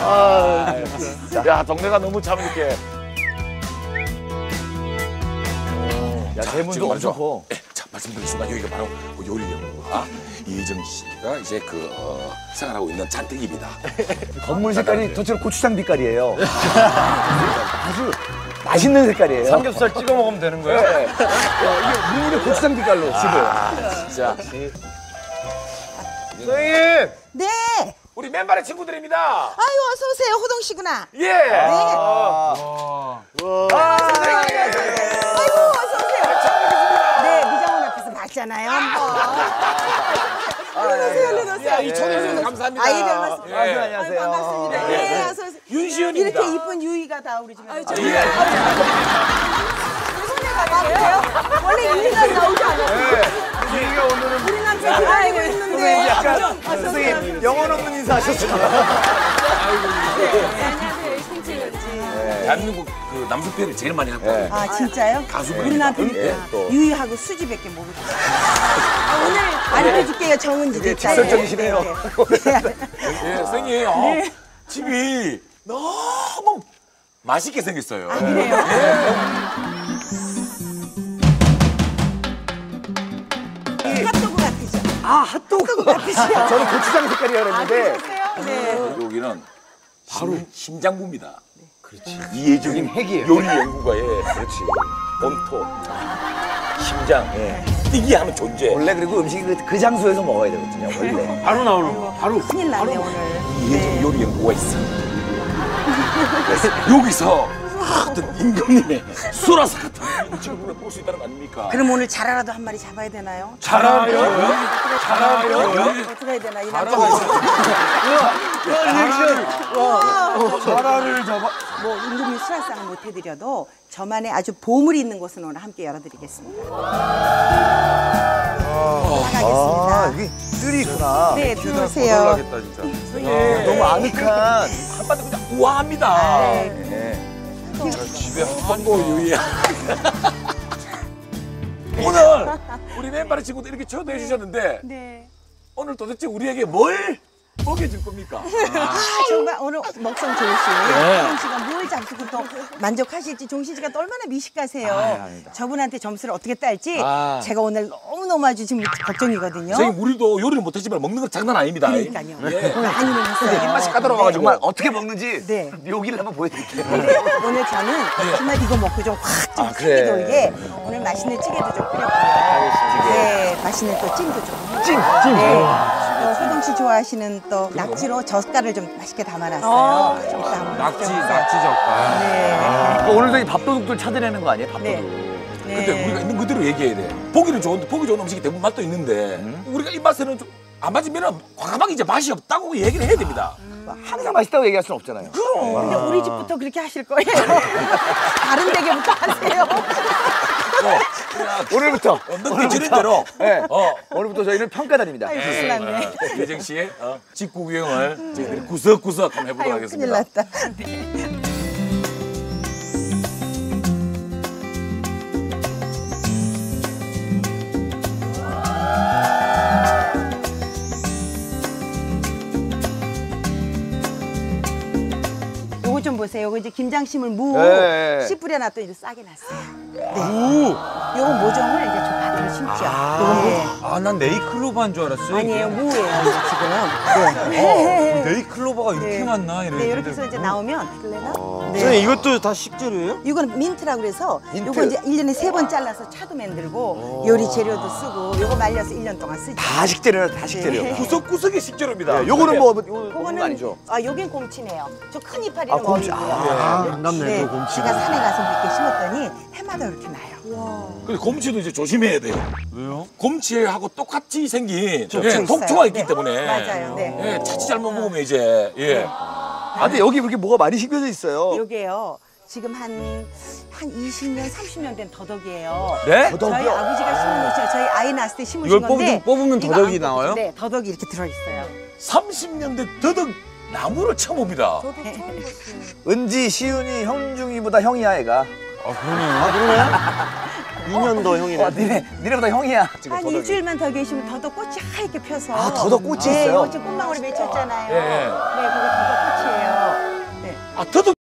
아, 야, 동네가 너무 참 이렇게. 야, 자, 대문도 지금 말이죠. 엄청 커. 예, 자, 말씀드린 순간 여기가 바로 그 요리 연구가 이정 씨가 이제 그 어, 생활하고 있는 잔뜩입니다. 건물 색깔이 저처럼 고추장 빛깔이에요. 아주 맛있는 색깔이에요. 삼겹살 찍어 먹으면 되는 거예요? 네. 야, 이게 눈물이 고추장 빛깔로 집어요. 아, 진짜. 선생님! 네. 우리 맨발의 친구들입니다. 아유 어서 오세요 호동 씨구나. 예. 네. 아, 아이고 어서 오세요. 네 미장원 앞에서 봤잖아요 한번. 얼른 오세요 얼른 오세요. 야, 이 초대해주셔서 감사합니다. 아이 반갑습니다. 예. 아유, 안녕하세요. 아유, 반갑습니다. 네 어서 오세요. 윤시은입니다. 이렇게 이쁜 유이가 다 우리 집에. 아유, 예. 그래요? 원래 유이가 나오지 않아요? 이게 오늘은 우리 남편 있는데. 약간 선생님 영혼 없는 인사 하셨잖아요. 대한민국 그 남수패를 제일 많이 하고 네. 아 진짜요? 가수분입니다. 우리 남편 예, 또. 유이하고 수지밖에 모르겠어요. 아, 오늘 알려줄게요 정은지 있잖아요. 직설적이시네요. 네, 네. 예, 선생님, 어, 집이 너무 맛있게 생겼어요. 아, 그래요? 핫도그? 아, 핫도그. 저는 고추장 색깔이라 그랬는데. 네. 여기는 바로 심장부입니다. 그렇지. 이혜정인 핵이에요. 요리 연구가의 그렇지. 본토, 심장, 뛰기 하는 존재. 원래 그리고 음식이 그, 그 장소에서 먹어야 되거든요, 원래. 바로 나오는 거. 바로. 큰일 났네 오늘. 이혜정 요리 연구가 있어. 그래서 여기서 어떤 임금님의 수라사 같은 음식을 볼 수 있다는 거 아닙니까? 그럼 오늘 자라라도 한 마리 잡아야 되나요? 잘하면 잘하면 어떻게 해야 되나 이 남자. 자라를 잡아. 뭐 임금님 수라상은 못 해드려도 저만의 아주 보물이 있는 곳은 오늘 함께 열어드리겠습니다. 아, 나가겠습니다. 여기 뜰이 있구나. 네 들어오세요. 하겠다 진짜. 너무 아늑한. 한마디 그냥 우아합니다. 네. 집에 한번고 유의야. 오늘 우리 맨발의 친구들 이렇게 초대해 주셨는데 네. 오늘 도대체 우리에게 뭘 먹여줄 겁니까? 아, 정말 오늘 먹성 좋으신 호동 씨가 뭘 잡수고 또 만족하실지 종신 씨가 또 얼마나 미식가세요. 저분한테 점수를 어떻게 딸지 아. 제가 오늘 너무너무 아주 지금 걱정이거든요. 선생님 우리도 요리를 못하지만 먹는 건 장난 아닙니다. 그러니까요. 예. 많이는 했어요. 입맛이 까다로워가지고. 정말 어떻게 먹는지 네. 묘기를 한번 보여드릴게요. 오늘 저는 정말 이거 먹고 좀 확좀 아, 그래. 돌게 오늘 맛있는 찌개도 좀 끓였고요. 네, 맛있는 또 찜도 좀. 찜! 네. 또 호동 씨 좋아하시는 또 낙지로 젓갈을 좀 맛있게 담아놨어요. 좀 이따 한번 낙지, 드셔보세요. 낙지 젓갈. 네. 어, 오늘도 이 밥도둑들 찾아내는 거 아니에요? 밥도둑. 네. 근데 우리가 있는 그대로 얘기해야 돼. 보기는 좋은데 보기 좋은 음식이 대부분 맛도 있는데 우리가 입맛에는 좀 안 맞으면 과감하게 이제 맛이 없다고 얘기를 해야 됩니다. 항상 맛있다고 얘기할 수는 없잖아요. 근데 우리 집부터 그렇게 하실 거예요. 다른 데게부터 하세요. 오늘부터. 어, 느껴지는 대로. 네. 어. 오늘부터 저희는 평가단입니다. 아유, 큰일 났네. 예정 씨의 어, 직구 구경을 저희들이 구석구석 한번 해보도록 아유, 큰일 하겠습니다. 났다. 좀 보세요. 요거 이제 김장심을 무 네. 씨 뿌려놨더니 이제 싸게 났어요. 네. 요거 모종을 이제 조카들을 심죠. 요거 무. 아, 난 네이클로버인 줄 알았어요. 아니에요, 무예요, 지금. 네. 네이클로버가 이렇게 네. 많나? 이랬는데. 네, 이렇게 해서 이제 나오면 될래나? 네. 선생님, 이것도 다 식재료예요? 이건 민트라고 그래서 민트. 요거 이제 일년에 세 번 잘라서 차도 만들고 요리 재료도 쓰고 요거 말려서 일 년 동안 쓰죠. 다 식재료는 다 식재료. 네. 구석구석의 식재료입니다. 네, 요거는 뭐, 뭐 요거 아니죠? 아, 여긴 곰치네요. 저 큰 이파리는 아, 곰 치. 어리고요. 아, 반갑네, 네, 또 곰치가. 제가 산에 가서 이렇게 심었더니 해마다 이렇게 나요. 근데 곰치도 이제 조심해야 돼요. 왜요? 곰치하고 똑같이 생긴 예, 있어요. 독초가 있기 네. 때문에 맞아요, 네. 예, 자칫 잘못 먹으면 이제 예. 아, 근데 여기 이렇게 뭐가 많이 심겨져 있어요. 요게요. 지금 한, 한 20년, 30년 된 더덕이에요. 네? 저희 아버지가 심은 것이요. 저희 아이 낳았을 때 심으신 이걸 건데. 뽑으면- 뽑으면 이거 더덕이 나와요? 네, 더덕이 이렇게 들어있어요. 30년 된 더덕 나무를 처음 봅니다. 은지, 시윤이, 형중이보다 형이야, 애가. 아, 그러네요. 아, 그러네? 2년 더 형이네. 와, 니네, 니네보다 형이야. 지금 한 더덕이. 일주일만 더 계시면 더덕 꽃이 하얗게 펴서. 아, 더덕 꽃이 네, 있어요? 이거 지금 꽃망울에 맺혔잖아요. 예, 예. 네, 그거 더덕 아, 더덕